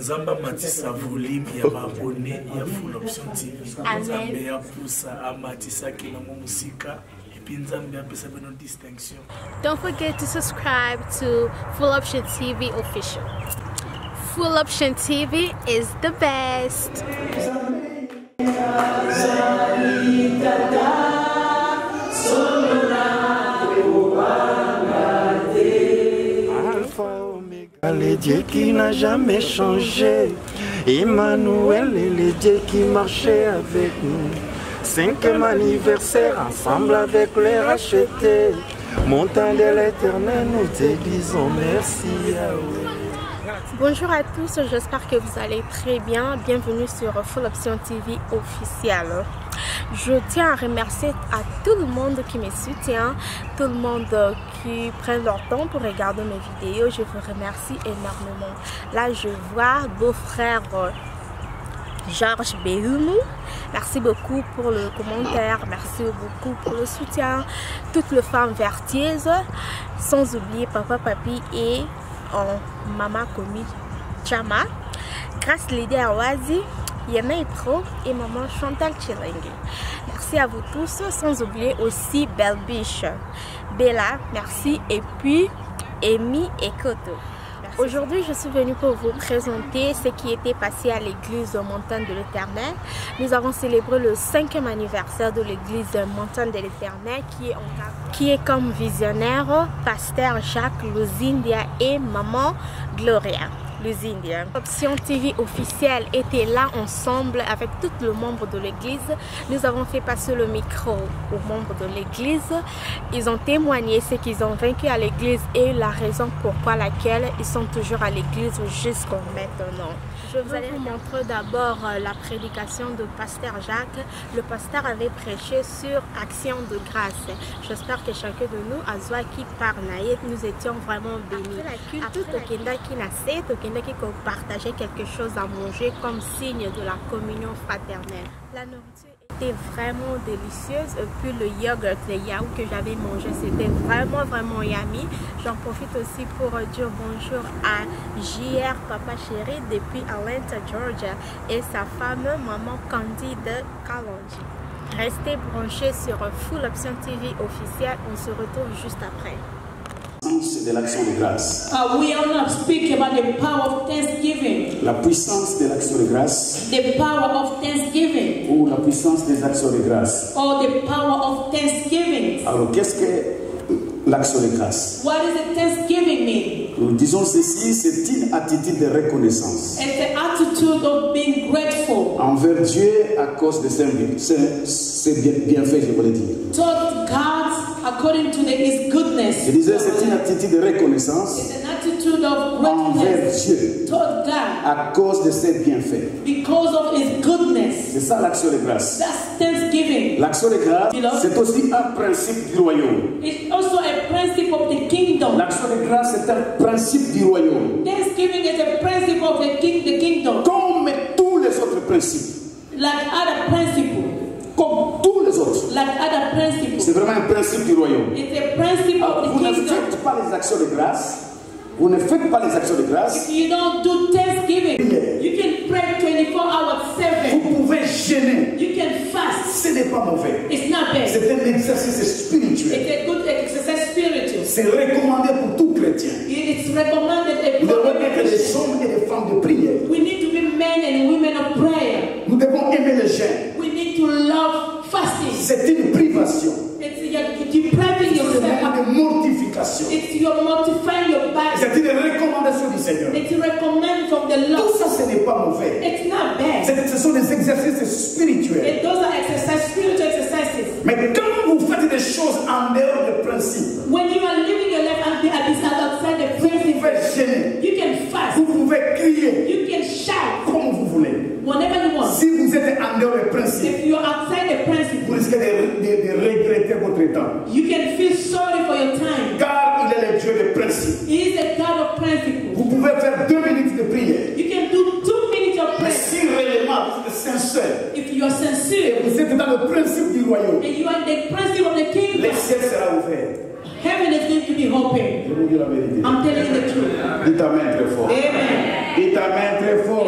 nzambe amatisa volume ya baabone ya full option tv Amen. nzambe apusa amatisaki nango mosika epuis nzambe apesa bino distinction Don't forget to subscribe to Full Option TV official. Full Option TV is the best. Dieu qui n'a jamais changé. Emmanuel est le Dieu qui marchait avec nous. Cinquième anniversaire, ensemble avec les rachetés. Montant de l'éternel, nous te disons merci. Bonjour à tous, j'espère que vous allez très bien. Bienvenue sur Full Option TV officiel. Je tiens à remercier à tout le monde qui me soutient, tout le monde qui prend leur temps pour regarder mes vidéos. Je vous remercie énormément. Là, je vois beau-frère euh, Georges Béhumou. Merci beaucoup pour le commentaire, merci beaucoup pour le soutien. Toutes les femmes vertueuses, sans oublier Papa Papi et euh, Maman Komi Chama. Grâce Lydie Awazi, Yemei Pro et Maman Chantal Chilengi. Merci à vous tous, sans oublier aussi Belle Biche, Bella, merci, et puis Amy et Koto. Aujourd'hui, je suis venue pour vous présenter ce qui était passé à l'église Montagne de l'Éternel. Nous avons célébré le cinquième anniversaire de l'église Montagne de l'Éternel qui qui est comme visionnaire pasteur Jacques Luzindia et maman Gloria. Luzindia. Option TV officielle était là ensemble avec tous les membres de l'église. Nous avons fait passer le micro aux membres de l'église. Ils ont témoigné ce qu'ils ont vaincu à l'église et la raison pourquoi laquelle ils sont toujours à l'église jusqu'à maintenant. Je vais vous montrer d'abord euh, la prédication de pasteur Jacques. Le pasteur avait prêché sur action de grâce. J'espère que chacun de nous a joie qui par naïe, nous étions vraiment bénis. Après la culte, tokendaki na se, tokendaki ko partager quelque chose à manger comme signe de la communion fraternelle. La nourriture était vraiment délicieuse et puis le yogurt, le yaourt que j'avais mangé, c'était vraiment vraiment yummy. J'en profite aussi pour dire bonjour à JR Papa Chéri depuis Atlanta, Georgia et sa femme Maman Candide Kalonji. Restez branchés sur Full Option TV officiel, on se retrouve juste après. Puissance de l'action de grâce. Uh, we are not speaking about the power of thanksgiving, La puissance de l'action de grâce the power of thanksgiving, ou la puissance des actions de grâce. or the power of thanksgiving. Alors, qu'est-ce que l'action de grâce? What does the thanksgiving mean? Nous disons ceci, c'est une attitude de reconnaissance It's the attitude of being grateful envers Dieu à cause de ses, ses bien- bienfaits, je voulais dire. toward God according to the, His Je goodness. disais, c'est une attitude de reconnaissance It's an attitude of envers Dieu toward God à cause de ses bienfaits. because of His goodness. C'est ça l'action de grâce. That's thanksgiving. L'action de grâce, c'est aussi un principe du royaume. It's also a principle of the kingdom. L'action de grâce, c'est un principe du royaume. Thanksgiving is a principle of the king, the kingdom, Comme tous les autres principes. like other principles. Comme tous les autres. like other principles. C'est vraiment un principe du royaume. It's a principle Alors, of vous the ne faites pas les actions de grâce. Vous ne faites pas les actions de grâce. If you don't do thanksgiving, you can pray 24 hours Vous 7. pouvez gêner. You can fast. Ce n'est pas mauvais. It's not bad. C'est un exercice spirituel. It's a good exercise spiritual. C'est recommandé pour tout chrétien. It's recommended Nous devons être des hommes et des femmes de prière. We need to be men and women of prayer. Nous devons aimer le jeûne. We need to love. C'est une privation. C'est une mortification. It's you're mortifying your body. C'est une recommandation du Seigneur. Tout Lord. ça, ce n'est pas mauvais. It's not bad. C'est- Ce sont des exercices spirituels. And those are exercise, spiritual exercises. Mais quand vous faites des choses en dehors des principes, When you are living your life and be outside the vous pouvez gêner, you can fast, vous pouvez crier you can shout comme vous voulez. whenever you want. Si vous êtes en dehors des principes, The vous risquez de, de- de regretter votre temps. you can feel sorry for your time. Car il est le Dieu des principes. He is a God of principle. Vous pouvez faire deux minutes de prière. You can do two minutes of prayer si réellement vous êtes sincère, if you are sincere vous êtes dans le principe du royaume, and you are the principle of the le kingdom. ciel sera ouvert. Heaven is going to be open. Je vous dis la vérité. I'm telling you the truth. Ta main très fort. Amen. Ta main très fort.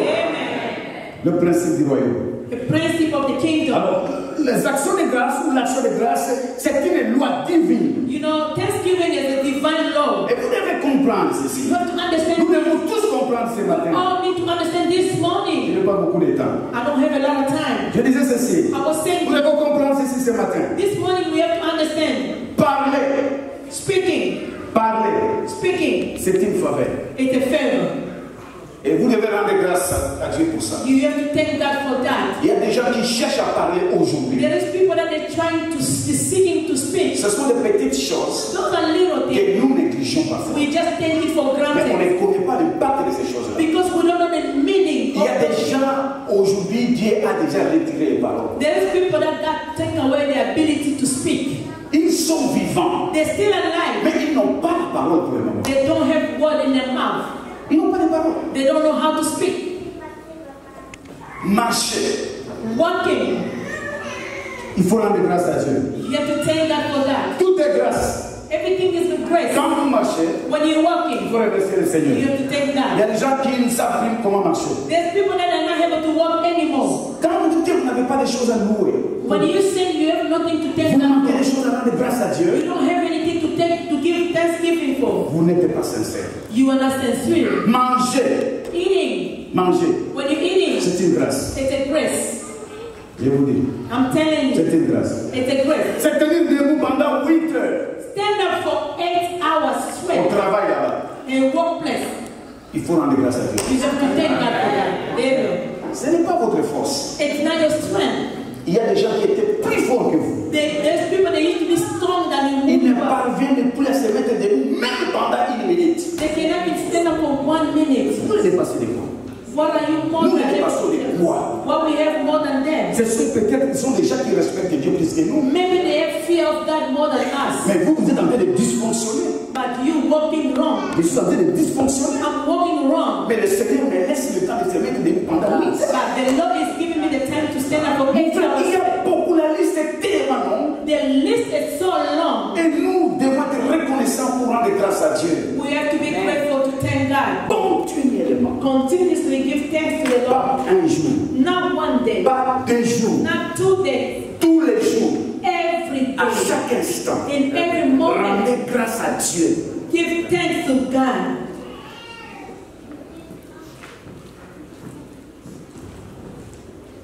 Le principe du royaume. The principle of the kingdom. Alors, les actions de grâce ou l'action de grâce, c'est une loi divine. You know, Thanksgiving is a divine law. Et vous devez comprendre ceci. You have to Nous understand. devons tous comprendre ce matin. All need to understand this Je morning. n'ai pas beaucoup de temps. I don't have a lot of time. Je disais ceci. I was saying Nous devons comprendre ceci ce matin. this morning we have to understand. Parler, Speaking, parler, speaking c'est une faveur. is a favor. Et vous devez rendre grâce à à Dieu pour ça. You have to thank God for that. Il y a des gens qui cherchent à parler aujourd'hui. There is people that they're trying to they're seeking to speak. Ce sont des petites choses que nous négligeons parfois. We just take it for Mais on granted ne connaît pas l'impact de ces choses-là. because we don't know the meaning. Il y a Of des it. gens, aujourd'hui, Dieu a déjà retiré les paroles. There is people that God take away their ability to speak. Ils sont vivants, They're still alive. mais ils n'ont pas de parole pour moment. They don't have word in their mouth. Ils n'ont pas de parole. They don't know how to speak. Marcher. Walking, Il faut rendre grâce à Dieu. you have to thank God for that. Everything is with grace. Quand vous marchez, When you're il walking, faut remercier le you Seigneur. have to thank Il y a God. des gens qui ne savent plus comment marcher. There's people that are not able to walk anymore. Quand vous dites que vous n'avez pas de choses à louer, When you sing, you have nothing to vous thank God manquez des choses à rendre grâce à You Dieu, don't have anything to take to give thanksgiving for. vous n'êtes pas sincère. You are not sincere. Manger, Eating, manger, when you're eating, c'est une grâce. it's a grace. Je vous dis, I'm telling you, c'est une grâce. it's a grace. C'est tenir debout pendant 8 heures Stand up for eight hours au straight travail là-bas. in workplace. Il faut rendre grâce à Dieu. You have to thank God for that. Amen. Ce n'est pas votre force. It's not your strength. Il y a des gens qui étaient plus forts que vous. There- There's people that used to be strong than you. Ils ne parviennent plus à se mettre debout, même pendant une minute. They cannot stand up for one minute. Vous les passez de quoi What are you more Nous than les passons What we have more than them? Peut-être sont des gens qui respectent Dieu plus que nous. Maybe they have fear of God more than us. Mais vous, vous êtes en train de dysfonctionner. But you walking wrong. Je suis en train de dysfonctionner. I'm walking wrong. Mais le Seigneur me laisse le temps de se mettre debout pendant But 8 heures. the Lord is giving me the time to stand up for eight il y a beaucoup, la liste est tellement longue. The list is so long. Et nous devons être reconnaissants pour rendre grâce à Dieu. We have to be grateful to thank God. Continuellement. Continuously give thanks to the Pas Lord. un jour, Not one day, pas deux jours, not two days, tous les jours, every à chaque instant. In every moment, Rendez grâce à Dieu. give thanks to God.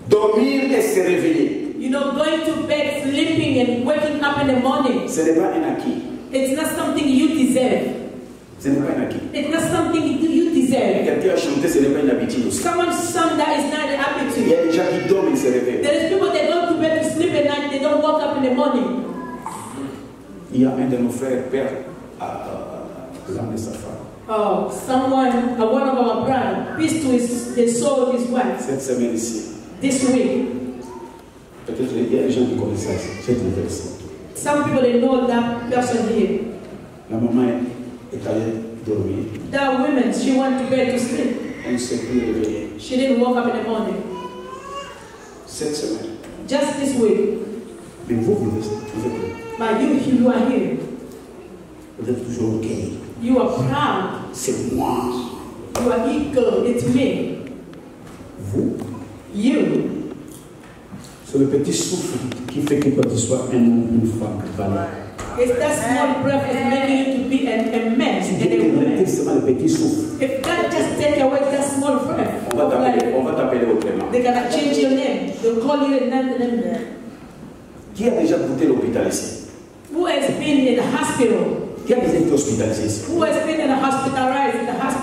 Dormir et se réveiller, You know, going to bed, sleeping, and waking up in the morning. ce n'est pas un acquis. It's not something you deserve. Ce n'est pas acquis. It's not something you deserve. Quelqu'un a chanté, ce n'est pas une habitude aussi. Someone sung that is not an Il y habitude. a des gens qui dorment se réveillent. There is people that go to bed to sleep at night, they don't wake up in the morning. Il y a un de nos frères, père, à, l'âme de sa femme. Oh, someone, uh, one of our brothers, peace to his, his soul, his wife, Cette semaine ici, this week. peut-être il y a des gens qui connaissent ça. Some people they know that person here. La maman est, est allée dormir. That woman, she went to bed to sleep. Elle ne s'est plus réveillée. She didn't wake up in the morning. Cette semaine. Just this week. Mais vous, vous êtes, But you, you are here. vous êtes toujours OK. You are proud. C'est moi. You are equal. It's me. Vous, You. c'est le petit souffle qui fait que toi tu sois un homme, une femme valable. It's that small breath is making you to be an, a man Si and a woman. retire seulement le petit souffle, If God just take away that small breath, on va of t'appeler, life, on va t'appeler autrement. they're gonna change your name. They'll call you another name. Qui a déjà goûté l'hôpital ici Who has been in the hospital? Qui a déjà été hospitalisé ici Who has been in the hospitalized in the hospital?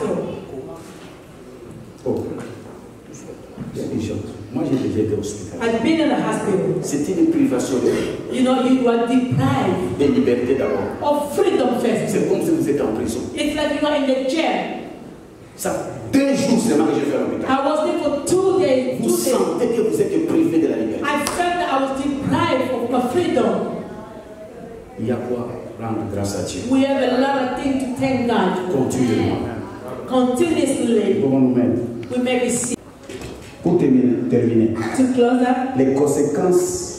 J'ai déjà été hospitalisé. I've been in hospital. C'était une privation de, You know, you are deprived de liberté d'abord. of freedom first. C'est comme si vous étiez en prison. It's like you are in the jail. Ça, deux jours seulement que j'ai fait l'hôpital. I was there for two days. Vous Two days. sentez que vous êtes privé de la liberté. I felt that I was deprived of my freedom. Il y a quoi rendre grâce à Dieu? We have a lot of things to thank God Continuellement. Continuously, we may receive. Pour terminer, terminer, To close up, les conséquences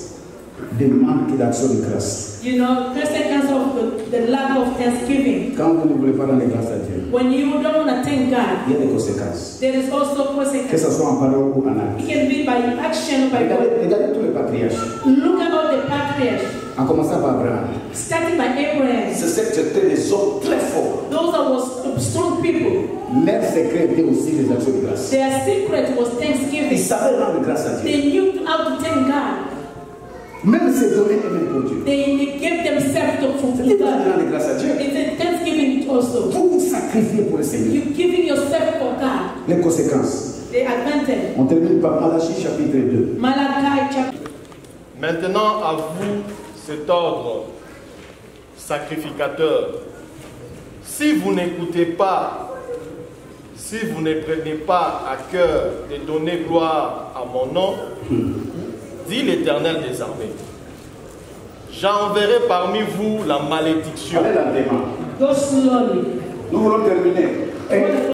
des manques d'action de grâce. you know, consequence of the the lack of thanksgiving. Quand vous ne voulez pas rendre grâce à Dieu, When you don't want to thank God, il y a des conséquences. there is also Que consequences. ce soit en parole ou en acte. It can be by action or by Regardez, regardez tous les patriarches. Look at all the patriarchs, En commençant par Abraham. starting by Abraham. C'est c'était des hommes très forts. Those that was strong people. Leur secret était aussi les actions de grâce. Their secret was Ils thanksgiving. savaient rendre grâce à Dieu. They knew how to thank God. Même donner eux-mêmes pour Dieu. They, they gave themselves to God. rendre grâce à Dieu. It's a thanksgiving also. Vous vous sacrifiez pour le Seigneur. You giving yourself for God. Les conséquences. The advantage. On termine par Malachie chapitre 2. Malachi chapter. Maintenant à vous cet ordre, sacrificateur. Si vous n'écoutez pas, si vous ne prenez pas à cœur de donner gloire à mon nom, dit l'Éternel des armées, j'enverrai parmi vous la malédiction. Nous voulons terminer.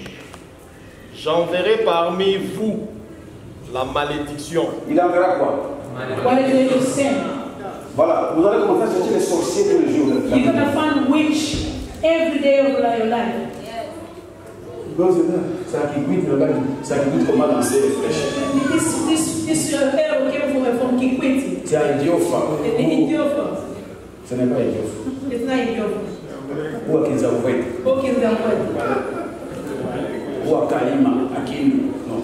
J'enverrai parmi vous la malédiction. il enverra quoi? What is it you say? Voilà, vous allez commencer à chercher les sorciers tous les jours. You're gonna find witch every day of your life. C'est ça qui goûte, regarde, ça qui comment lancer les flèches. This this this uh, arrow came from from Kikwiti. C'est un idiofa. The Ethiopia. Ce n'est pas idiofa. It's not Ethiopia. Ou what? Ou à Kalima, à Kindu. Non.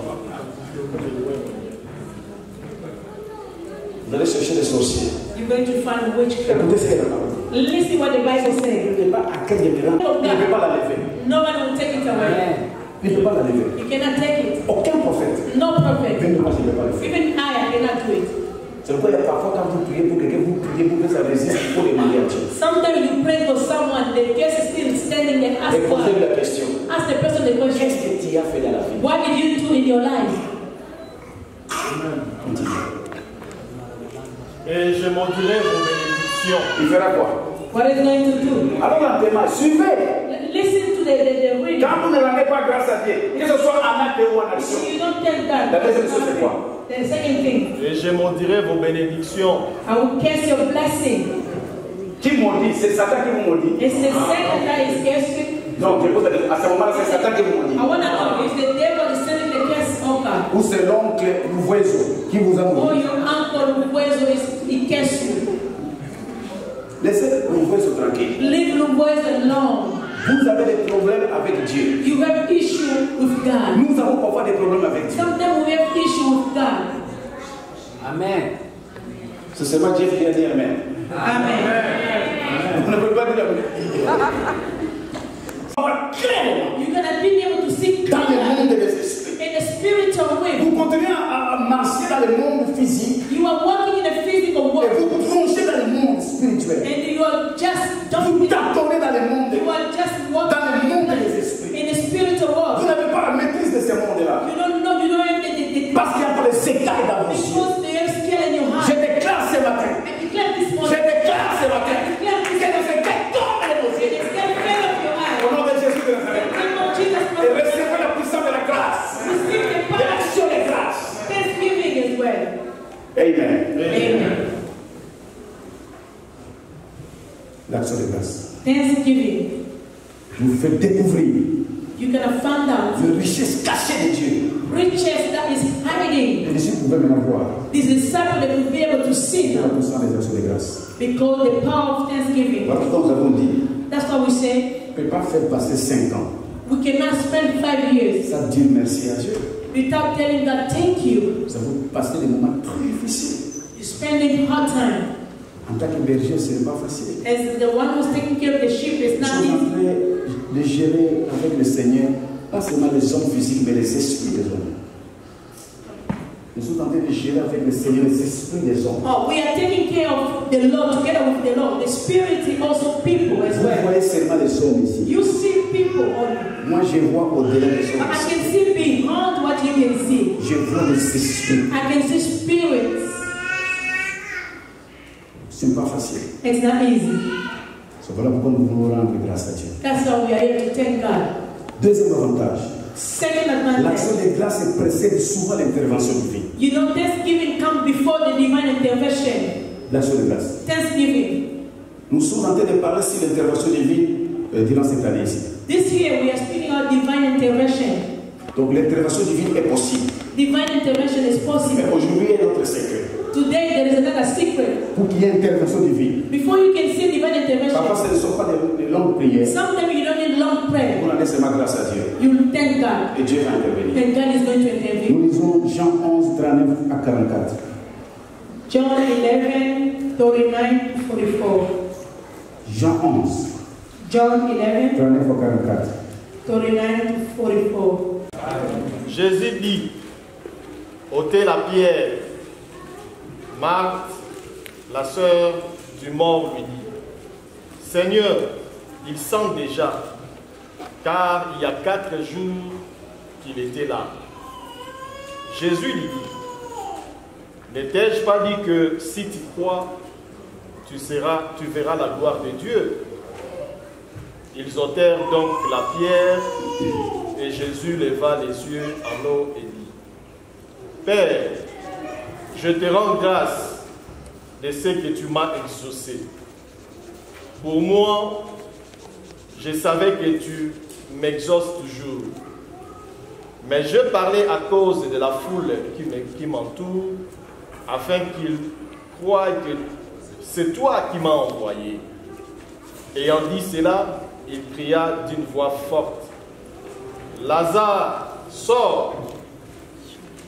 Vous allez chercher les sorciers. You're going to find witchcraft. Écoutez ce qu'elle a parlé. Listen what the Bible says. Il ne peut pas à quel demeurant, il ne peut pas la lever. No one will take it away. Ne peut pas la lever. You cannot take it. Aucun prophète. No prophet. Même moi, je ne peux pas le faire. Even I, I cannot do it. C'est pourquoi il y a parfois quand vous priez pour quelqu'un, vous priez pour que ça résiste, il faut demander à Dieu. Sometimes you pray for someone, the guest is still standing there. Ask Et posez-lui la question. Ask the person the question. Qu'est-ce que tu as fait dans la vie What did you do in your life? Et je maudirai vos bénédictions. Il fera quoi What is he going to do? Alors lentement, suivez. Listen to the, the, the reading. Quand vous ne rendez pas grâce à Dieu, que ce soit en acte ou en action, You don't thank God. La deuxième chose, c'est quoi? The second thing, Et je maudirai vos bénédictions. I will curse your blessing. qui maudit? C'est Satan qui vous maudit. It's the second that is cursing. Non, je pose la. À ce moment-là, c'est Satan qui vous maudit. I want to know if the devil is sending the curse on God. Ou c'est l'oncle Louvoiseau qui vous a Or maudit. your Luwezo is he you. Laissez Louvoiseau tranquille. Leave alone. Vous avez des problèmes avec Dieu. You have issue with God. Nous avons parfois des problèmes avec Dieu. Sometimes we have issue with God. Amen. C'est seulement Dieu qui a dit Amen. Amen. Vous ne pouvez pas dire Amen. You're gonna be able to see dans le monde in spiritual way. Vous continuez à, marcher dans le monde physique You are walking in physical et vous plongez dans le monde spirituel. and you are just Vous tâtonnez dans le monde, You are just dans le monde des esprits. in a spiritual Vous n'avez pas la maîtrise de ce monde-là. You don't know. You don't have the, the, the Parce L'action de grâce. Thanksgiving. Vous faites découvrir You're gonna find out les richesses cachées de Dieu. riches that is hiding. Ici, vous pouvez maintenant voir This disciple that will be able to see la them puissance des actions de grâce. because the power of Thanksgiving. Voilà pourquoi nous avons dit That's why we say on ne peut pas faire passer 5 ans we cannot spend five years sans dire merci à Dieu. without telling God thank you. Nous avons passé des moments très difficiles. You're spending hard time. En tant que berger, ce n'est pas facile. As the one who's taking care of the sheep is Nous not sommes en easy. train de gérer avec le Seigneur, pas seulement les hommes physiques, mais les esprits des hommes. Nous sommes en train de gérer avec le Seigneur les esprits des hommes. Oh, we are taking care of the Lord together with the Lord. The Spirit is also people as Vous well. voyez seulement les hommes ici. You see people only. Moi, je vois au-delà des hommes. I can see beyond what you can see. Je vois les esprits. I can see spirits. Ce n'est pas facile. It's not easy. C'est voilà pourquoi nous voulons rendre grâce à Dieu. That's why we are here to thank God. Deuxième avantage, Second l'action advantage, de grâce précède souvent l'intervention divine. you know, Thanksgiving comes before the divine intervention. L'action de grâce. Thanksgiving. Nous sommes en train de parler sur l'intervention divine euh, durant cette année ici. This year we are speaking about divine intervention. Donc l'intervention divine est possible. Divine intervention is Mais possible. aujourd'hui, il y a un autre secret. Today there is another secret. Pour qu'il y ait intervention divine. Before you can see divine Parfois, intervention, ce ne sont pas des, des longues prières. sometimes you don't need long prayer. On a dit seulement grâce à Dieu. You thank God. Et Dieu va intervenir. And God is going to intervene. Nous lisons Jean 11, 39 à 44. John 11, 39 to 44. Jean 11, John 11, 39 à 44. 39 to 44. Jésus dit, ôtez la pierre. Marthe, la sœur du mort, lui dit, Seigneur, il sent déjà, car il y a quatre jours qu'il était là. Jésus lui dit, n'ai-je pas dit que si tu crois, tu, verras la gloire de Dieu? Ils ôtèrent donc la pierre et Jésus leva les yeux en haut et Père, je te rends grâce de ce que tu m'as exaucé. Pour moi, je savais que tu m'exauces toujours. Mais je parlais à cause de la foule qui me- qui m'entoure, afin qu'ils croient que c'est toi qui m'as envoyé. Ayant dit cela, il cria d'une voix forte, Lazare, sors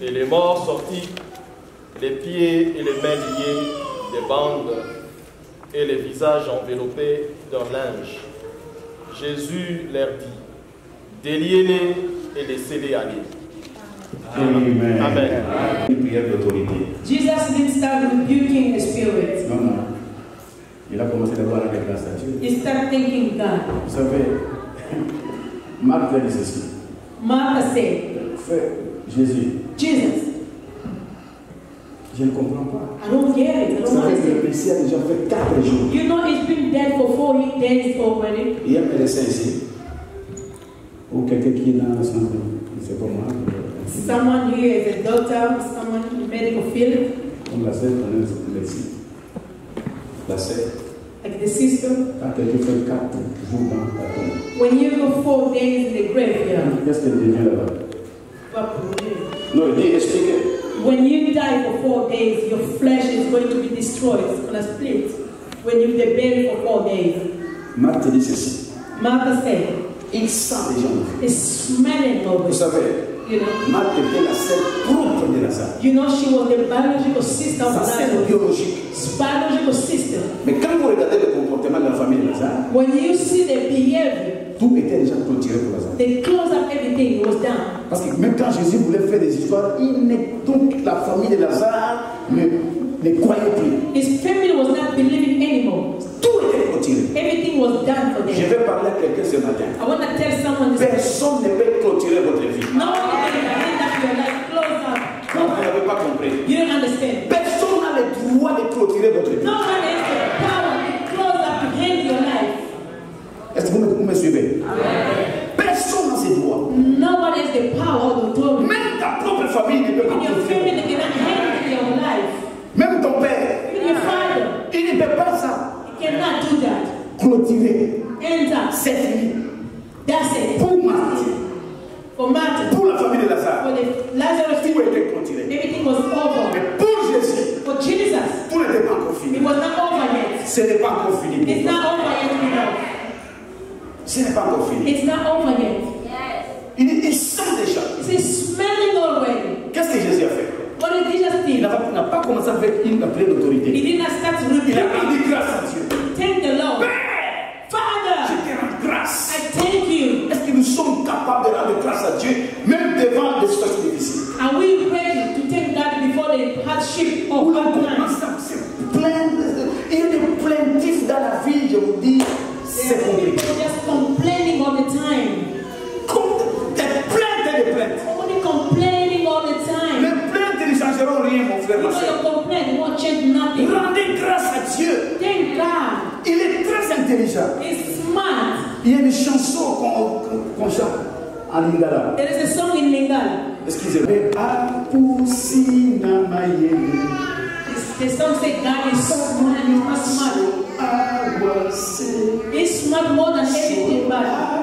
Et les morts sortis, les pieds et les mains liés des bandes et les visages enveloppés d'un linge. Jésus leur dit, déliez-les et laissez-les aller. Amen. Amen. Une prière d'autorité. Jesus didn't start rebuking the spirit. Non, non. Il a commencé d'abord à rendre grâce à Dieu. He started thanking God. Vous savez, Marc a dit ceci. Martha said, Frère, Jésus, Jesus, je ne comprends pas. I don't get it. I Vous don't savez que le a déjà fait quatre jours. You know he's been dead for four days already. Il y a un médecin ici. Ou quelqu'un qui est dans. C'est pas moi. Someone here is a doctor, someone in the medical field, Comme la sœur connaît médecine. La sœur, like the sister. quand quelqu'un fait quatre jours dans la tombe, When you go four days in the graveyard, qu'est-ce qu'elle devient là-bas? You? Non, il dit expliquez. when you die for four days, your flesh is going to be destroyed. It's going to split. When you've been buried for four days. Marc dit ceci. Martha said, Il sent les gens. it's smelling over. Vous savez, You know, était la sœur propre de Lazare. you know she was the biological sister of Sa sœur biologique. Biological sister. Mais quand vous regardez le comportement de la famille de Lazare, When you see the behavior, tout était déjà clôturé pour Lazare. close up everything. It was done. Parce que même quand Jésus voulait faire des histoires, il toute la famille de Lazare ne, ne croyait plus. His family was not believing anymore. Tout était clôturé. Everything was done for Je them. vais parler à quelqu'un ce matin. I want to tell someone this. Personne ne peut clôturer votre vie. No one can end up your life close up. Non, vous n'avez pas compris. You don't understand. Personne n'a le droit de clôturer votre vie. No one has the power to close up to end your life. Est-ce que vous me, vous me suivez? Personne n'a ce droit. No one has the power the authority. Même ta propre famille ne peut pas Even your clôturer. family cannot handle your life. Même ton père, Even your father, il ne peut pas ça. He cannot do that. Clôturer cette vie. That's it. Pour Marthe, For Martin, pour la famille de Lazare, for the Lazarus tout était clôturé. everything was over. Mais pour Jésus, For Jesus, tout n'était pas encore it fini. was not over yet. Ce n'est pas encore fini. pour It's not over yet with us. Ce n'est pas encore fini. It's not over yet. Il, dit, il sent déjà. It's smelling already. Qu'est-ce que Jésus a fait? What did Jesus Il do? n'a pas, n'a pas commencé avec une pleine He autorité. did not start Il a intelligent. He's smart. Il y a une chanson qu'on chante en lingala. There is a song in Lingala. Excusez-moi. It's The song says God is smart and he's smart. He's smart more than anything, but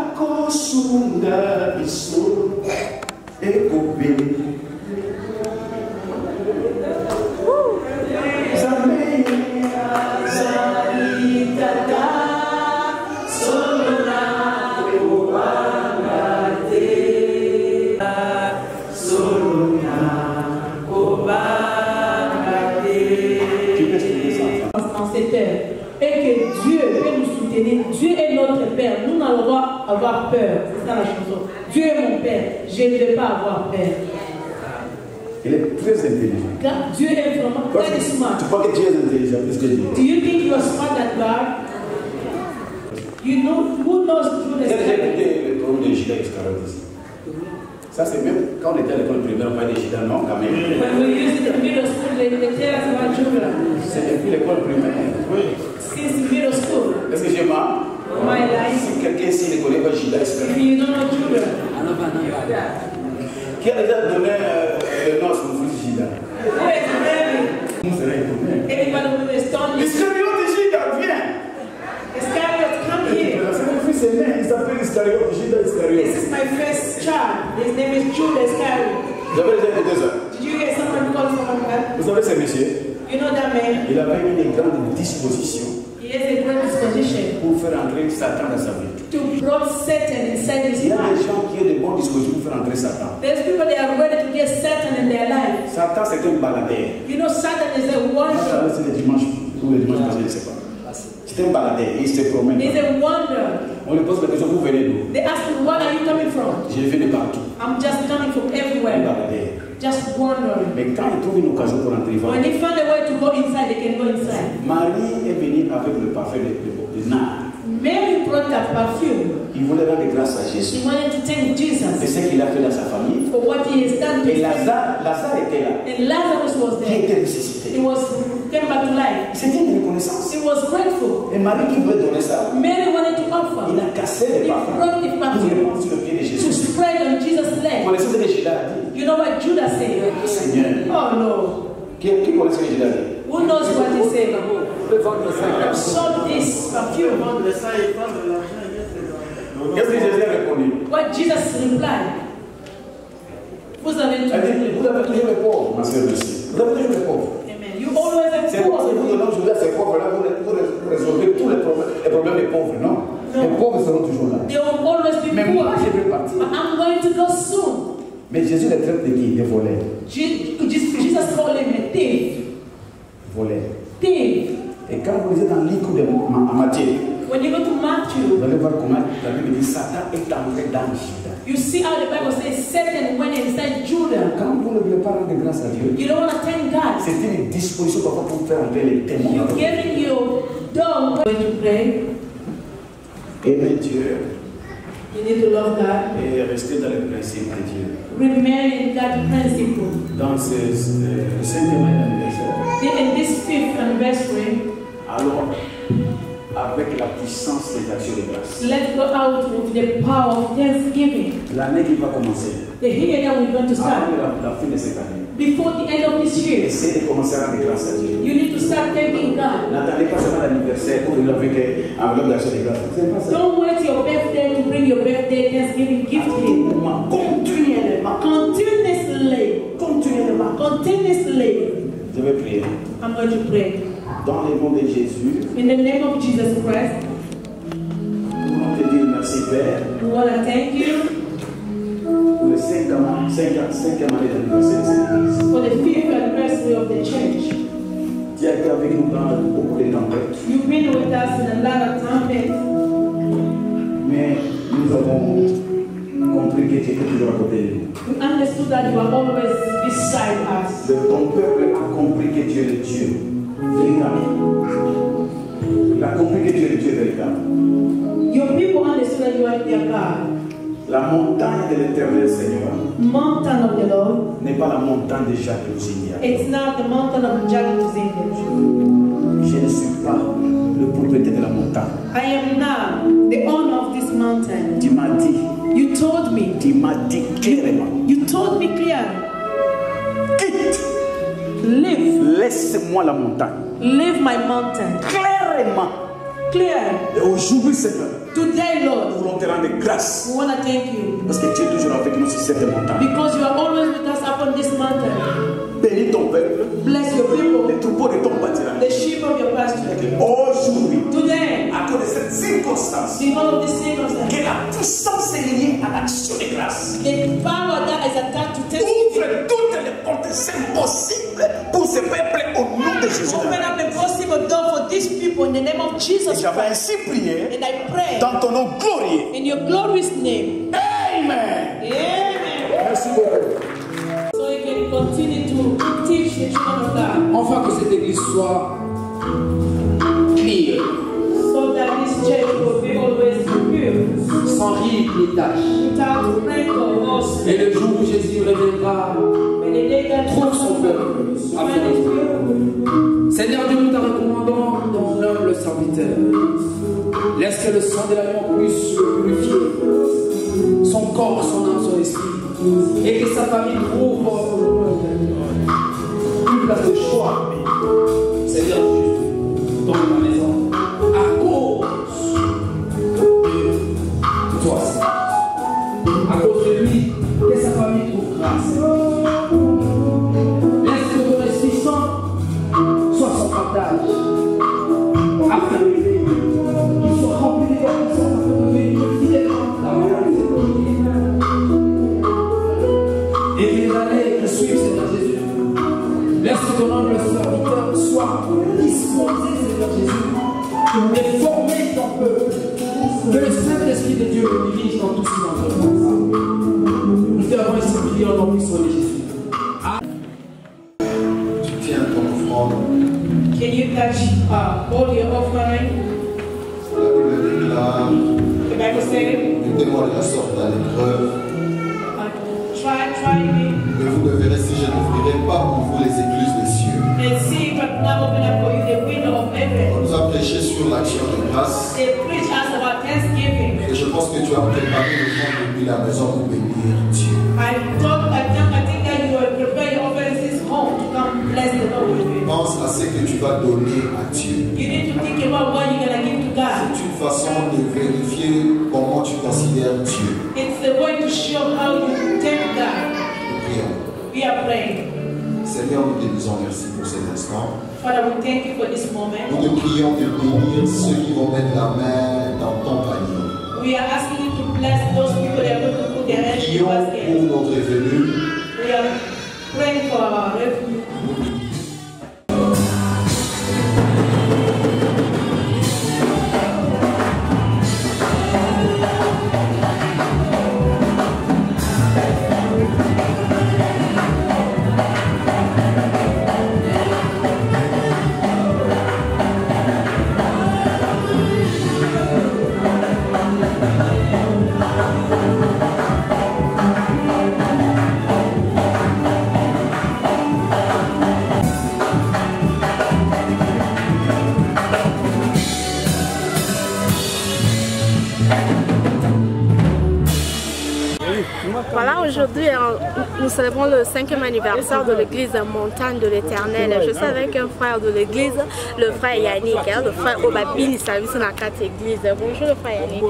avoir peur. C'est ça la chanson. Dieu est mon Père. Je ne vais pas avoir peur. Il est très intelligent. Dieu est vraiment Parce très que smart. Tu crois que Dieu est intelligent plus que Dieu Do you think you are smart than God? You know who knows through the J'ai le problème de Judas. Ça, c'est même quand on était à l'école primaire, on parlait de Judas, non, quand même. C'est depuis l'école primaire. Oui. Since middle school, Est-ce que j'ai mal my life, Si quelqu'un ici ne connaît pas Judas if Iscariote, you don't know Judah, qui a déjà donné euh, le nom à son fils Judas who is ready? Nous serons étonnés. Anybody who is stoned, Iscariote, Judas, viens Iscariot, come here. C'est mon fils aîné, il s'appelle Iscariote, Judas This Iscariote. is my first child. His name is Judah Iscariot. J'avais déjà écouté ça. Did you hear someone call someone that? Vous savez, ce monsieur, You know that man? il avait eu une grande disposition He has a great disposition pour faire entrer Satan dans sa vie. to brought Satan inside his Il y a des life. gens qui ont de bonnes dispositions pour faire entrer Satan. There's people that are ready to get Satan in their life. Satan, c'est un baladeur. You know, Satan is a Wonder. c'est le dimanche, ou le dimanche passé, je ne sais pas. C'est un il se promène. He's a wonder. On lui pose la question, vous venez d'où? They ask me, where are you coming from? Je viens de partout. I'm just coming from Un everywhere. Just wondering. Mais quand il trouve une occasion pour entrer, il va. When they find a way to go inside, they can go inside. Marie est venue avec le parfum de, de, de nard. Mary brought that perfume. Il voulait rendre grâce à Jésus. She wanted to thank C'est Jesus ce qu'il a fait dans sa famille. for what he has done to Et. Lazare, Lazare était là. And Lazarus was Qui there. était ressuscité. He was came back to life. C'était une reconnaissance. He was grateful. Et Marie qui voulait donner ça, Mary wanted to il offer a cassé les He parfums brought the pour perfume les mettre sur le pied de to spread on Jesus' Vous leg. connaissez ce que Judas a dit You know what Judas said? Seigneur. Oh no. Qui, qui connaît ce que Judas a dit Who knows what he said? Sold this perfume. Vendre ça et prendre l'argent et mettre dans Qu'est-ce que Jésus a répondu What Jesus replied. Vous avez Il a tout. dit, vous avez toujours les pauvres, ma soeur, merci. Vous avez toujours les pauvres. C'est vous poor. donnez aujourd'hui à ces pauvres-là, vous, vous, vous résolvez tous les problèmes, les problèmes des pauvres, non Les pauvres seront toujours là. Mais moi, je vais partir. I'm going to go soon. Mais Jésus les traite de qui Des voleurs. Je- Je- Jesus called him a thief. Voleurs. Et quand vous êtes dans l'écoute de Matthieu, When you go to vous Matthew, allez voir comment la Bible dit Satan est entré dans Judas. you see how the Bible says Satan went inside Judah. Quand vous ne voulez pas rendre grâce à Dieu, You don't want to thank God. c'est une disposition parfois pour faire entrer les témoins. You're giving your dog when you pray. Aimer Dieu You need to love God. et rester dans les principes de Dieu. Remain in God's principle. Dans ce euh, le cinquième anniversaire, In this fifth anniversary, alors avec la puissance des actions de grâce, let's go out with the power of thanksgiving. l'année qui va commencer, The year that we're going to start, avant la, la fin de cette année, before the end of this year, essayez de commencer à rendre grâce à Dieu. you need to start thanking God. N'attendez pas seulement l'anniversaire pour venir avec enveloppe d'action de grâce. Don't wait your birthday to bring your birthday Thanksgiving gift here. Continuellement, Continuously, continuellement. continuously, Je vais prier. I'm going to pray. Dans le nom de Jésus, In the name of Jesus Christ, nous voulons te dire merci Père we want to thank you pour le 5e année d'anniversaire de cette église. for the fifth anniversary of the church. Tu as été avec nous dans beaucoup de tempêtes, You've been with us in a lot of time. mais nous avons compris que tu étais toujours à côté de nous. We understood that you are always beside us. Ton peuple a compris que tu es le Dieu véritable. Il a compris que tu es le Dieu véritable. Your people understood that you are their God. La montagne de l'éternel Seigneur Mountain of the Lord. n'est pas la montagne de Jacques. It's not the mountain of Jacob Je ne suis pas le propriétaire de la montagne. I am now the owner of this mountain. Tu m'as dit, You told me. tu m'as dit clairement, You told me clearly. quitte Live. Laisse-moi la montagne. Live my mountain. Clairement. Clear. Et aujourd'hui, Seigneur, Today, nous Lord, voulons te rendre grâce. we want to thank you Parce que tu es toujours avec nous sur cette montagne. because you are always with us upon this mountain. Bénis ton peuple, Bless your people, les troupeaux de ton pâturage. the sheep of your pasture. Aujourd'hui, Today, à cause de cette circonstance, because of this circumstance, que la puissance est liée à l'action de grâce. the power that is attached to thanksgiving. Ouvre toutes les portes impossibles pour ce peuple au nom de Jésus. Open up the possible door for these people in the name of Jesus j'avais ainsi prié And I pray dans ton nom glorieux. in your glorious name. Amen. Enfin que cette église soit clear, So that this church will be always pure, sans ride ni tache. Et le jour où Jésus reviendra, trouve son peuple Seigneur Dieu, nous te recommandons ton humble serviteur. Laisse que le sang de l'agneau puisse le purifier, son corps, son âme, son esprit, et que sa famille trouve cause de lui, que sa famille trouve grâce. Vérifier comment tu considères Dieu. It's the way to show how you take God. Nous prions. We are praying. Seigneur, nous te disons merci pour cet instant. Father, we thank you for this moment. Nous te prions de bénir ceux qui vont mettre la main dans ton panier. We are asking you to bless those people that are going to put their hands in Prions basket. pour nos revenus. Célébrons le cinquième anniversaire de l'église Montagne de l'Éternel. Je suis avec un frère de l'église, le frère Yannick, hein, le frère Obabini Service dans la carte église. Bonjour, le frère Yannick.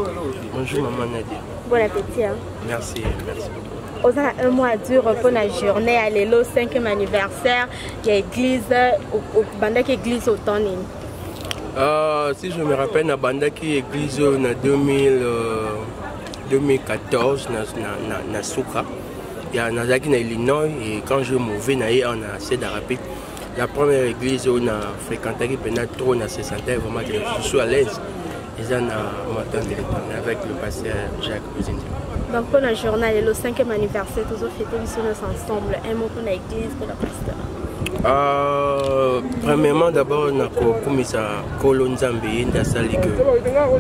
Bonjour maman Nadia. Bon appétit. Hein. Merci, merci beaucoup. Aux un mois dur pour la journée, à l'élo, cinquième anniversaire, il y a église, bandek église au Tony. Euh, si je me rappelle, na bandaki église en 2000, euh, 2014 na, na, na, na Souka. nazalaki na illinois et quand je mauvais na ye awa na sede arabe la première église oyo na fréquentaki mpena trop na se sentai vraiment que susu à l'aise. Eza na matin de l'éternel avec le pasteur jacques bozindi donc mpo na journal lelo 5e anniversaire tozofete biso nyonso ensemble. Un mot mpo na église mpo na pasteur. Euh, Premièrement d'abord nakokumisa kolo nzambe ye nde asali ke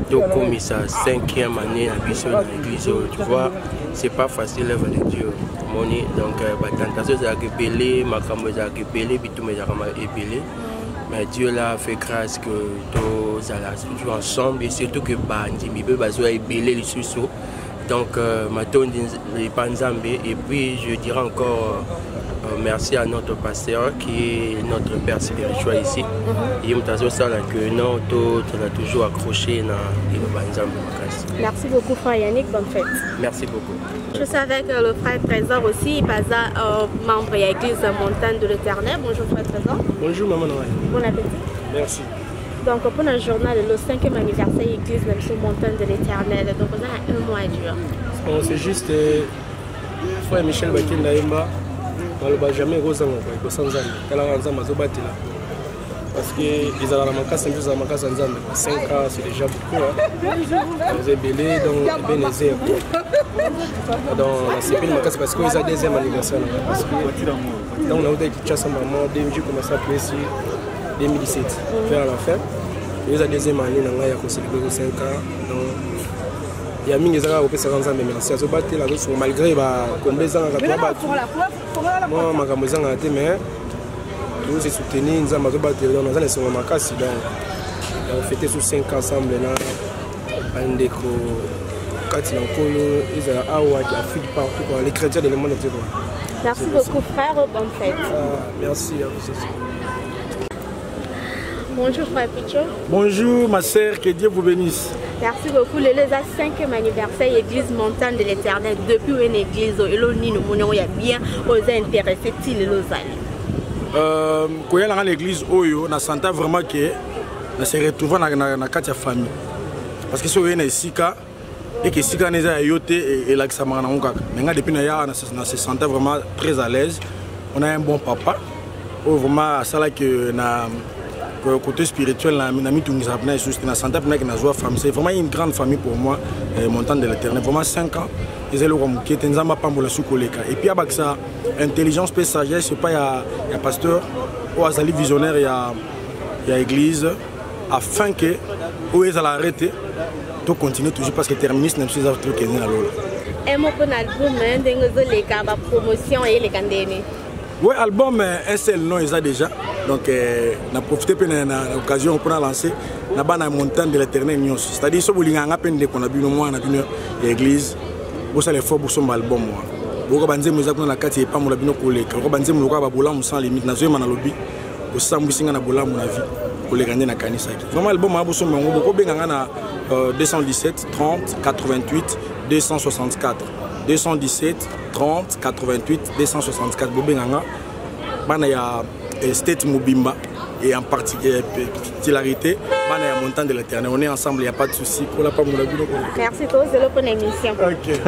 tokumisa cinquième année na biso na église oyo tu vois c'est pas facile œuvre de dieu. Moni donc euh, batentation ezalaka ebele makambo ezalaka ebele bituma ezalaka ebele mais dieu là fait grâce que tozala toujours ensemble et surtout que bandimi mpe bazoya ebele lisusu donc euh, matondi epa nzambe. Et puis je dirais encore euh, merci à notre pasteur qui est notre père spirituel ici. Il m'a que non, tout a toujours accroché dans le Merci beaucoup, frère Yannick. Bonne fête. Merci beaucoup. Je suis avec le frère Trésor aussi, il passe euh, membre de l'église Montagne de l'Éternel. Bonjour, frère Trésor. Bonjour, maman Noël. Bon appétit. Merci. Donc, pour le journal, le cinquième anniversaire de l'église de Montagne de l'Éternel. Donc, on a un mois dur. Bon, c'est juste. Euh, frère michel bakenda ye mba maloba jamais ekozanga boye kosa nzambe. Talaka nzambe azobatela. Parce que ezala na makasi mpe ezala makasi ya nzambe. 5 ans c'est déjà beaucoup oza ebele donc ebenezer donc nasepeli makasi parce que eza deuxième anniversaire nanga parce que donc nautaki kinshasa mama j'ai commencé à ici 2017 vers la fin. Eza deuxième année na ngai ya kocélébre 5 ans donc ya mingi ezalaka kopesaka nzambe merci azobatela azosunga malgré bakombe ezangaka to bato mwa makambo ezangaka te mais toze soutenir nzambe azobatela donc naza na esengo makasi donc ofete so 5 ensemble na bandeko kati na nkolo ezala awa afrique partout quoi les chrétiens de le monde entier quoi Merci beaucoup frère, bonne fête. Ah, merci à vous aussi. Bonjour frère Picho. Bonjour ma sœur, que Dieu vous bénisse. Merci beaucoup. Le les 5e anniversaire église montagne de l'éternel. Depuis une église et là nous y a bien aux intéressés til les euh koyala na l'église oyo na santa vraiment que na se retrouver na na, na kati ya famille parce que so na esika et que esika neza yo te elakisamaka nango kaka. Mais nga depuis na ya na se sentait vraiment très à l'aise. On a un bon papa. Oyo vraiment asalaki na côté spirituel na c'est vraiment une grande famille pour moi eh, montagne de l'éternel. Vraiment 5 ans et puis abakisa intelligence sagesse epai ya, ya pasteur oyo azali visionnaire ya, ya église afin ke oyo arrêté toujours parce que terministe na biso eza tokende na oui album euh, sl non eza déjà. Donc euh, na profite mpe na occasion mpona lancer. Na bana ya montagne de l'éternel nyonso c'est à dire so bolinganga mpe ndeko na bino mwana na bino ya église bosala effort bosomba album wana boyoka banzembo eza kuna na kati epambola bino koleka. Oyoka banzembo lokola babolamu sans limite. Nazoyema na lobi osambwisi nga na bolamu na vie koleka nde nakanisaki vraimen album aya bosomba yango. Bokobenga nga na 217 30 88 264 217 30 88 264 bobenganga bana ya state mobimba et en particularité bana ya montant de l'éternel on est ensemble il n'y a pas de souci. Merci to zelo pour l'émission ok.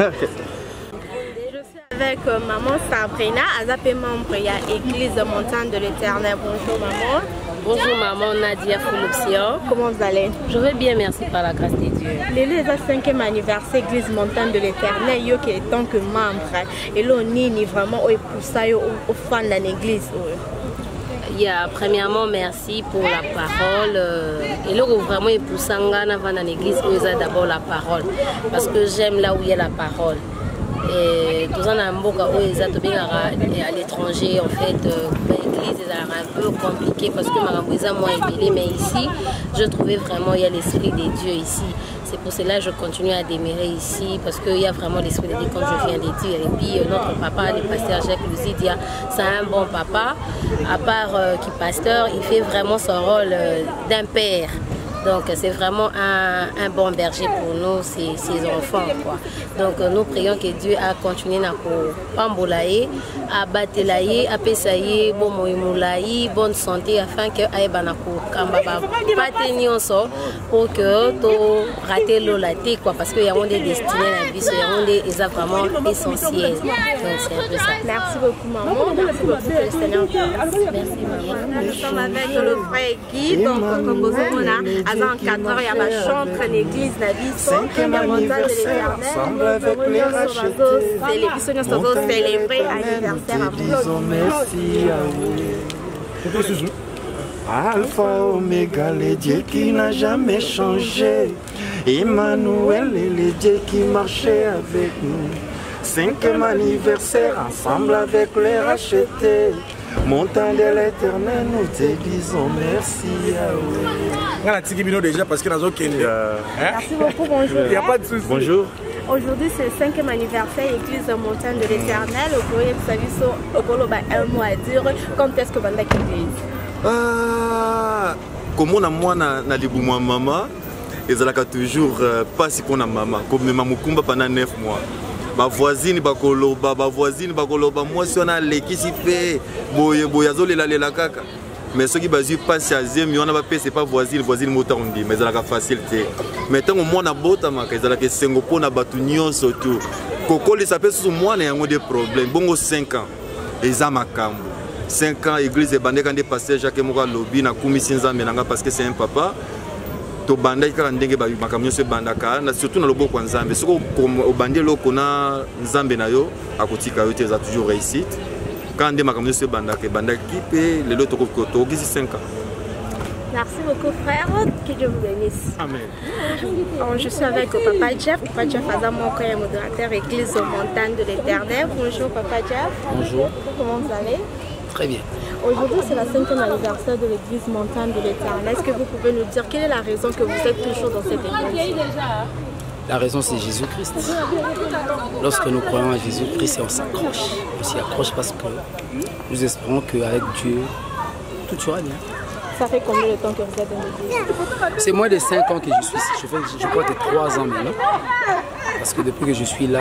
Avec euh, maman Sabrina, Azapé membre, il y a Église Montagne de l'Éternel. Bonjour maman. Bonjour maman Nadia Foulopsio. Comment vous allez? Je vais bien, merci par la grâce de Dieu. Le 5e anniversaire Église Montagne de l'Éternel, yo tant que membre, et là on est vraiment pour ça au fan de l'église. Yeah, premièrement, merci pour la parole. Et là, vraiment, pour Sangana, dans l'église, d'abord la parole. Parce que j'aime là où il y a la parole. Tout ça, mboka à l'étranger, en fait, l'église est un peu compliqué parce que ma moi est mais ici, je trouvais vraiment il y a l'esprit de Dieu ici. C'est pour cela que je continue à démérer ici parce qu'il y a vraiment l'esprit de Dieu comme je viens de dire. Et puis notre papa, le pasteur Jacques Luzidia, c'est un bon papa. À part euh, qui pasteur, il fait vraiment son rôle euh, d'un père. Donc c'est vraiment un, un, bon berger pour nous, ces, ces enfants. Quoi. Donc nous prions que Dieu a continué à pambolaye, à batelaye, à pesaye, bon moimulaye, bonne santé afin que aïbana pour kambaba pas nyonso pour que to rater l'olate quoi parce que y a des destinées la vie, il y a vraiment essentiel. Donc c'est un peu ça. Merci beaucoup maman, merci beaucoup le Seigneur. Merci maman. Nous sommes avec le frère Guy, donc comme vous savez, aza encadreur ya bachantre na église na biso ya montagne de l'éternel biso nyonso tozocélébre anniversaire Alpha Omega, le Dieu qui n'a jamais changé. Emmanuel est le Dieu qui marchait avec nous. Cinquième anniversaire, ensemble avec les rachetés. Montagne de l'éternel, nous te disons merci natiki bino déjà parce que nazokende Merci beaucoup, bonjour. Il n'y a pas de souci. Bonjour. Aujourd'hui, c'est le cinquième anniversaire Église Montagne de l'Éternel. Au courrier au Koloba, un mot à dire. Quand est-ce que vous avez l'église? Ah, komona mwana na libumu ya mama? Ezalaka toujours euh, mpasi mpona mama komema mokumba pendant 9 mois bavoisine bakoloba bavoisine bakoloba mwasi wana alekisi mpe boye boye azolelalela kaka mais soki bazwi mpasi azemi wana bapesa epa voisine voisine motango ndima ezalaka facile te mais ntango mwana abotamaka ezalaka esengo mpona bato nyonso tu kokolisa mpe susu mwana yango nde problème bongo 5 ans. Eza makambo 5 ans église ebandeka nde paster jacques moko alobi nakumisi nzambe na nga parce que c'est un papa. Tobandaki kaka ndenge makambo nyonso ebandaka na surtout na loboko ya nzambe soki obandi eloko na nzambe na yo akotika yo te eza toujours réussite kaka nde makambo nyonso ebandaka ebandaki mpe lelo toko- tokokisi 5 ans Merci beaucoup, frère. Que Dieu vous bénisse. amen Alors, je suis avec Papa Jeff. Papa Jeff Azamon, est modérateur Église aux montagnes de l'Éternel. Bonjour, Papa Jeff. Bonjour. Comment vous allez? Très bien. Aujourd'hui, c'est la cinquième anniversaire de l'église montagne de l'Éternel. Est-ce que vous pouvez nous dire quelle est la raison que vous êtes toujours dans cette église? La raison, c'est Jésus-Christ. Lorsque nous croyons à Jésus-Christ, on s'accroche. On s'y accroche parce que nous espérons qu'avec Dieu, tout ira bien. Ça fait combien de temps que vous êtes dans l'église C'est moins de 5 ans que je suis ici. Je, fais, je crois que 3 ans maintenant. Parce que depuis que je suis là,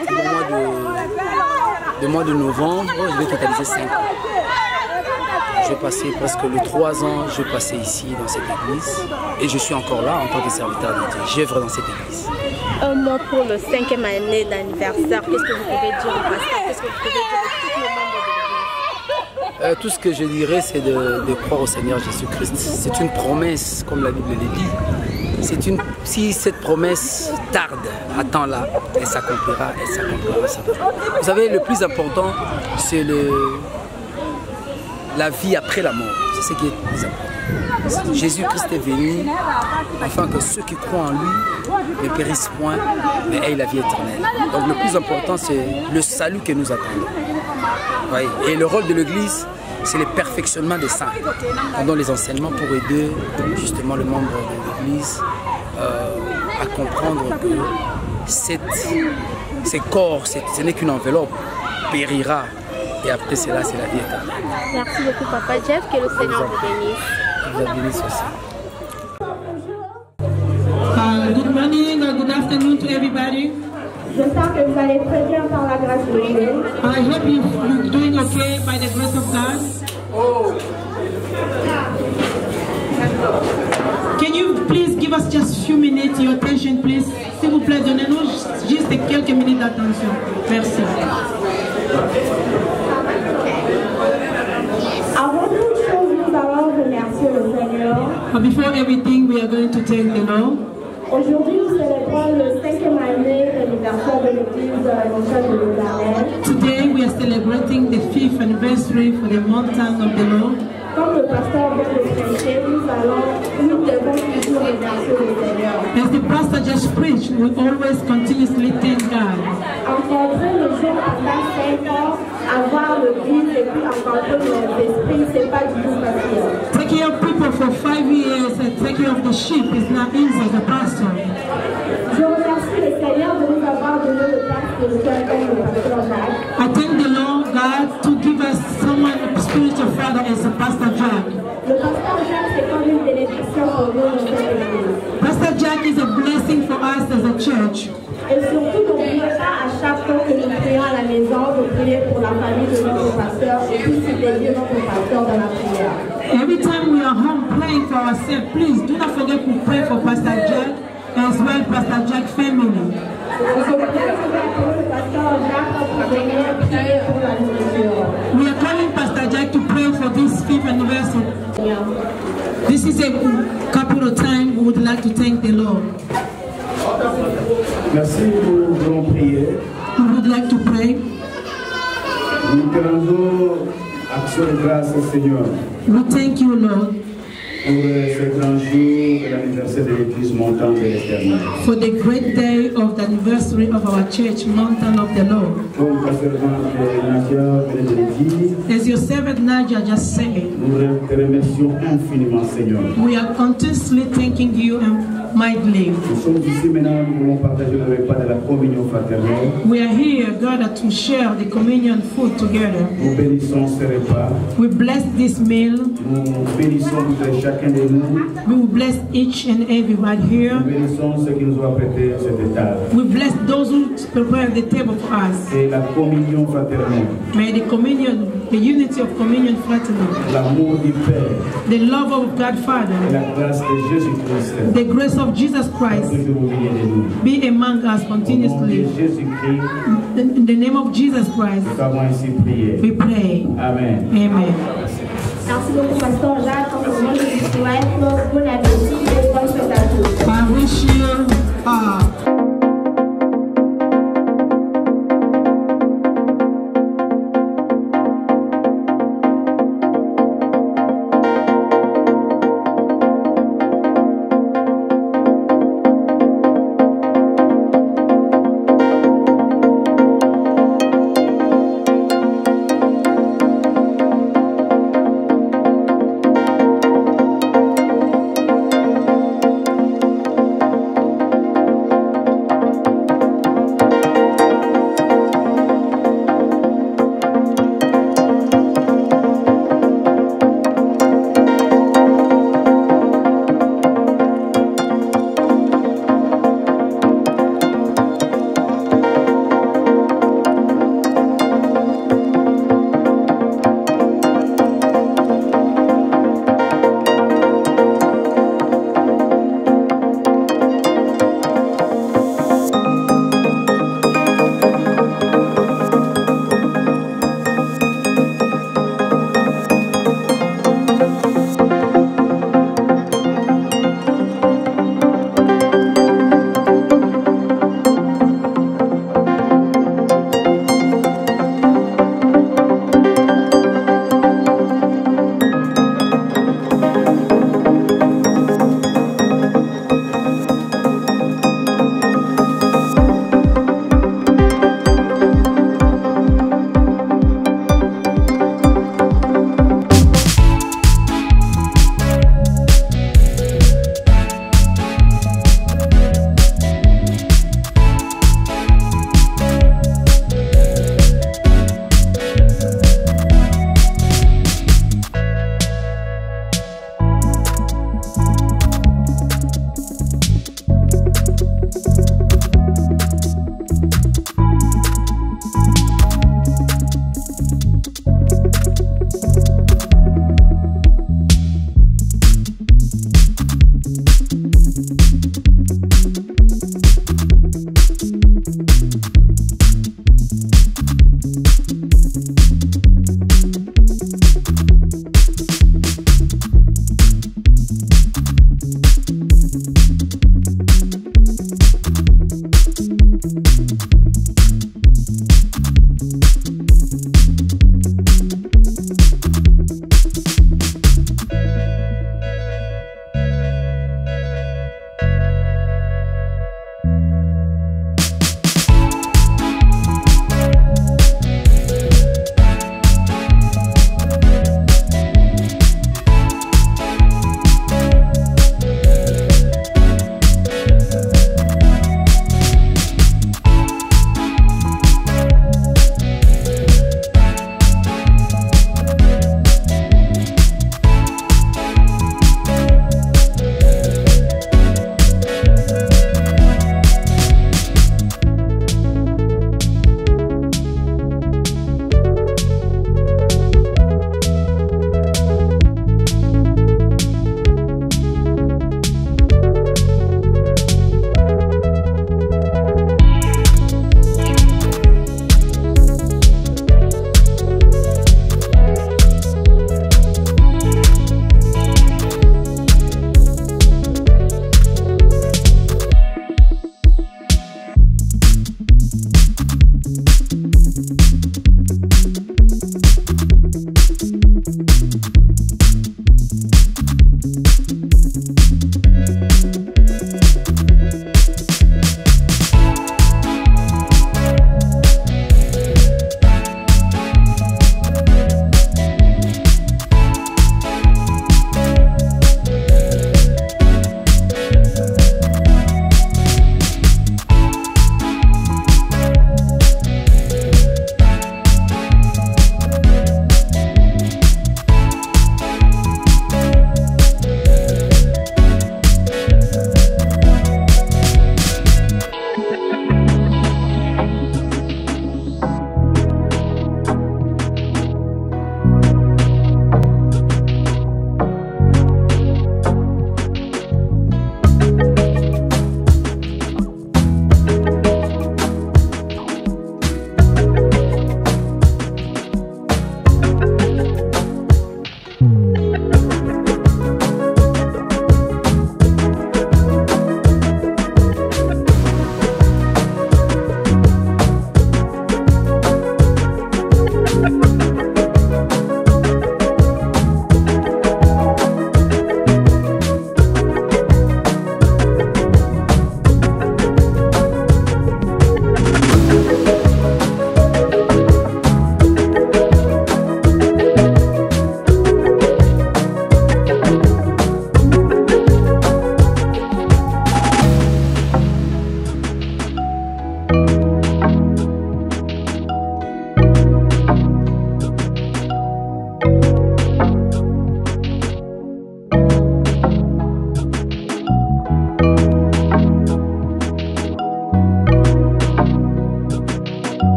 c'est du mois de, de mois de novembre, je vais totaliser 5 ans. Je vais passer presque les 3 ans, je vais passer ici dans cette église. Et je suis encore là en tant que serviteur de Dieu. J'œuvre dans cette église. Un mot pour le cinquième année d'anniversaire. Qu'est-ce que vous pouvez dire au pasteur? Qu'est-ce que vous pouvez dire à tous les membres de l'église? Euh, tout ce que je dirais, c'est de, de croire au Seigneur Jésus-Christ. C'est une promesse, comme la Bible le dit. C'est une, si cette promesse tarde, attends-la, elle s'accomplira, elle s'accomplira. Vous savez, le plus important, c'est le, la vie après la mort. C'est ce qui est plus important. Jésus-Christ est venu afin que ceux qui croient en lui ne périssent point, mais aient la vie éternelle. Donc le plus important, c'est le salut que nous attendons. Et le rôle de l'Église, c'est le perfectionnement des saints. Donne les enseignements pour aider justement le membre de l'Église euh, à comprendre que cette, ces corps, ce n'est qu'une enveloppe, périra. Et après cela, c'est la vie éternelle. Merci beaucoup, Papa Jeff. Que le Seigneur vous bénisse. Vous bénisse aussi. Uh, good morning or good afternoon to everybody. J'espère que vous allez très bien par la grâce de Dieu. I hope you, you're doing okay by the grace of God. Can you please give us just a few minutes, your attention, please? S'il vous plaît, donnez-nous juste quelques minutes d'attention. Everything, we are going to thank the Lord. Aujourd'hui, nous célébrons le cinquième année d'anniversaire de l'église montagne de l'Éternel. Today, we are celebrating the fifth anniversary for the mountain of the Lord. Comme le pasteur vient de prêcher, nous allons, nous devons toujours remercier le Seigneur. As the pastor just preached, we always continuously thank God. Rencontrer le jour pendant 5 ans, avoir le guide et puis rencontrer nos esprits, c'est pas du tout facile. Sheep is not easy as a pastor. I thank the Lord God to give us someone, a spiritual father as a Pastor Jack. Pastor Jack is a blessing for us as a church. Et surtout, à chaque fois que nous prions à la maison, de prier pour la famille de notre pasteur et notre pasteur dans la prière. Every time we are home praying for ourselves, please do not forget to pray for Pastor Jack as well Pastor Jack family. We are calling Pastor Jack to pray for this fifth anniversary. This is a couple of time we would like to thank the Lord. Merci, nous voulons prier. We would like to pray. Nous rendons Seigneur. We thank you, Lord. For the great day of the anniversary of our church, Mountain of the Lord. As your servant Nadia just said, nous te remercions infiniment, Seigneur. we are continuously thanking you and mightily. Nous sommes ici maintenant, nous voulons partager le repas de la communion fraternelle. We are here gathered to share the communion food together. Nous bénissons ce repas. We bless this meal. Nous bénissons tout et chacun de nous. We will bless each and everyone here. Nous bénissons ceux qui nous ont apprêté cette table. We bless those who prepare the table for us. Et la communion fraternelle, May the communion, the unity of communion fraternal, l'amour du Père the love of God et Father, la grâce de Jésus-Christ the grace of Jesus Christ toujours au milieu de nous. be among us Au nom de continuously. In the name of Jesus Christ, nous avons ainsi prié. we pray. Amen. Amen. Merci beaucoup, Pasteur Jacques. Au nom de Jésus-Christ, bon appétit et bonne fête à tous.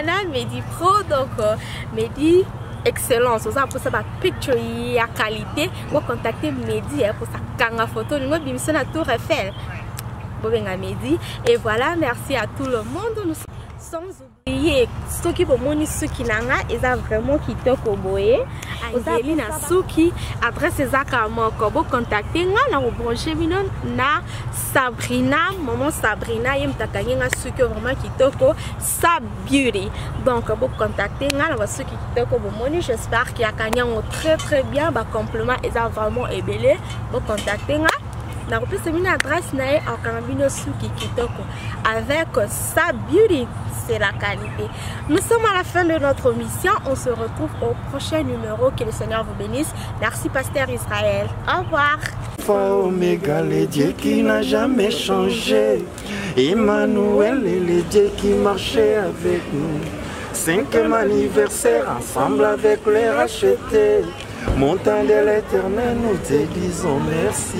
Eu un Mehdi Pro, donc euh, Mehdi excellence. Oza mposa bapicture ya qualité. Bocontacte medi mposa kanga photo. Olingo bimiso na tour eiffel. Bobenga medi et voilà merci à tout le monde. Nous, sans oublier soki bomoni suki na nga eza vraiment kitoko boye ozali na suki adresse ezaka moko bocontacte nga na kobranche bino na sabrina maman sabrina ye moto akangi nga suki vraiment kitoko sa beauty. Donc bocontacte nga na j'espère ki akangi yango très très bien. Bacomplement eza vraiment ebele bocontacte nga. Nakopesa bino adresse na ye akanga bino suki avec sa beauty c'est la qualité. Nous sommes à la fin de notre mission. On se retrouve au prochain numéro. Que le seigneur vous bénisse. Merci pasteur israël. Au revoir Alpha Omega, le Dieu qui n'a jamais changé. Emmanuel est le Dieu qui marchaient avec nous. Cinquième anniversaire, ensemble avec les rachetés. Montant de l'éternel, nous te disons merci.